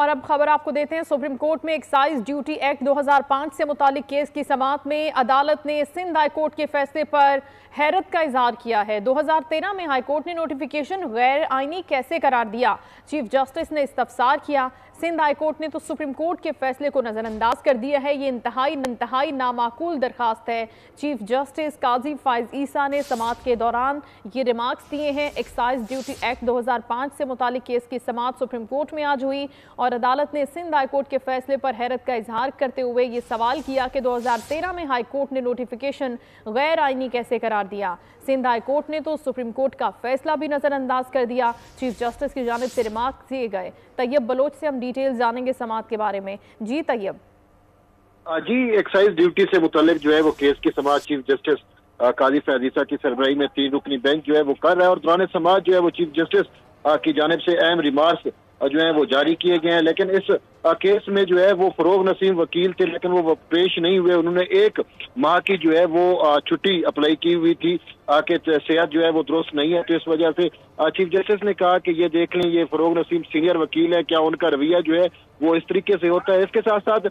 और अब खबर आपको देते हैं, सुप्रीम कोर्ट में एक्साइज ड्यूटी एक्ट 2005 से मुतालिक केस की समात में अदालत ने सिंध हाई कोर्ट के फैसले पर हैरत का इजहार किया है। 2013 में हाई कोर्ट ने नोटिफिकेशन गैर आईनी कैसे करार दिया? चीफ जस्टिस ने इस्तफसार किया। सिंध हाई कोर्ट ने तो सुप्रीम कोर्ट के फैसले को नजरअंदाज कर दिया है। ये इंतहाई इंतहाई नामाकूल दरखास्त है। चीफ जस्टिस काजी फाइज ईसा ने समात के दौरान ये रिमार्क्स दिए हैं। एक्साइज ड्यूटी एक्ट 2005 से मुतालिक केस की समात सुप्रीम कोर्ट में आज हुई और अदालत ने सिंध हाईकोर्ट के फैसले पर हैरत का इजहार करते हुए ये सवाल किया कि 2013 में हाई कोर्ट ने नोटिफिकेशन गैर आईनी कैसे करार दिया? सिंध हाई कोर्ट ने तो सुप्रीम कोर्ट का फैसला भी नजरअंदाज कर दिया। चीफ जस्टिस की जानब से रिमार्क दिए गए। तैयब बलोच से हम डिटेल जानेंगे समात के बारे में। जी, तैयब। जी, एक्साइज ड्यूटी से मुतल जो है वो केस की समाज चीफ जस्टिस काजी फैजीसा की सरबराही में तीन रुकनी बैंक जो है वो कर रहा है और दौरान समाज जो है वो चीफ जस्टिस की जानब से अहम रिमार्क्स जो है वो जारी किए गए हैं। लेकिन इस केस में जो है वो फरोग नसीम वकील थे, लेकिन वो पेश नहीं हुए। उन्होंने एक माह की जो है वो छुट्टी अप्लाई की हुई थी। कि सेहत जो है वो दुरुस्त नहीं है तो इस वजह से चीफ जस्टिस ने कहा कि ये देख लें, ये फरोग नसीम सीनियर वकील है, क्या उनका रवैया जो है, वो इस तरीके से होता है? इसके साथ साथ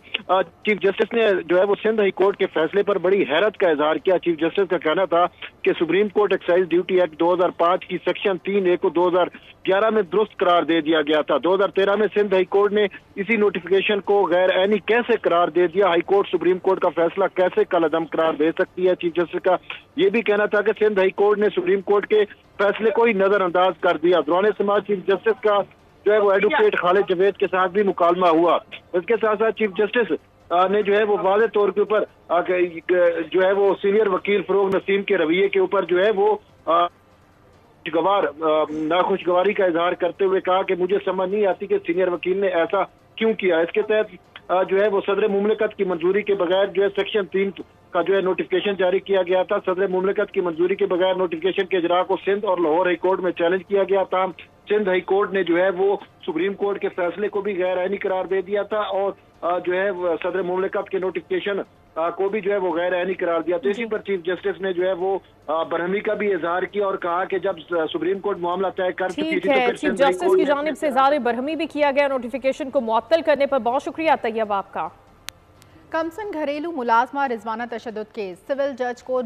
चीफ जस्टिस ने जो है, वो सिंध हाई कोर्ट के फैसले पर बड़ी हैरत का इजहार किया। चीफ जस्टिस का कहना था कि supreme court excise duty act 2005 की सेक्शन तीन ए को 2011 में दुरुस्त करार दे दिया गया था। 2013 में सिंध हाई कोर्ट ने इसी नोटिफिकेशन को गैर ऐनी कैसे करार दे दिया? हाई कोर्ट सुप्रीम कोर्ट का फैसला कैसे कलदम करार दे सकती है? चीफ जस्टिस का ये भी कहना था कि सिंध हाई कोर्ट ने सुप्रीम कोर्ट के फैसले को ही नजरअंदाज कर दिया। दौरान समाज चीफ जस्टिस का जो है वो एडवोकेट खालिद जवेद के साथ भी मुकालमा हुआ। इसके साथ साथ चीफ जस्टिस ने जो है वो वाजे तौर के ऊपर जो है वो सीनियर वकील फरोग नसीम के रवैये के ऊपर जो है वो खुशगवार नाखुशगवारी का इजहार करते हुए कहा कि मुझे समझ नहीं आती कि सीनियर वकील ने ऐसा क्यों किया। इसके तहत जो है वो सदर मुमलिकत की मंजूरी के बगैर जो है सेक्शन तीन का जो है नोटिफिकेशन जारी किया गया था। सदर मुमलिकत की मंजूरी के बगैर नोटिफिकेशन के इजरा को सिंध और लाहौर हाई कोर्ट में चैलेंज किया गया था। सिंध हाई कोर्ट ने जो है वो सुप्रीम कोर्ट के फैसले को भी गैर आईनी करार दे दिया था और जो है सदर मुमलिकत के नोटिफिकेशन को भी जो है वो गैर आईनी करार दिया। तो इसी पर चीफ जस्टिस ने जो है वो बरहमी का भी इजहार किया और कहा कि जब सुप्रीम कोर्ट मामला तय कर चुकी थी तो चीफ जस्टिस की जानब से इजहार बरहमी भी किया गया। नोटिफिकेशन को मुअत्तल करने पर बहुत शुक्रिया तैयब आपका। कमसन घरेलू मुलाजमा रिजवाना तशद केस सिविल जज को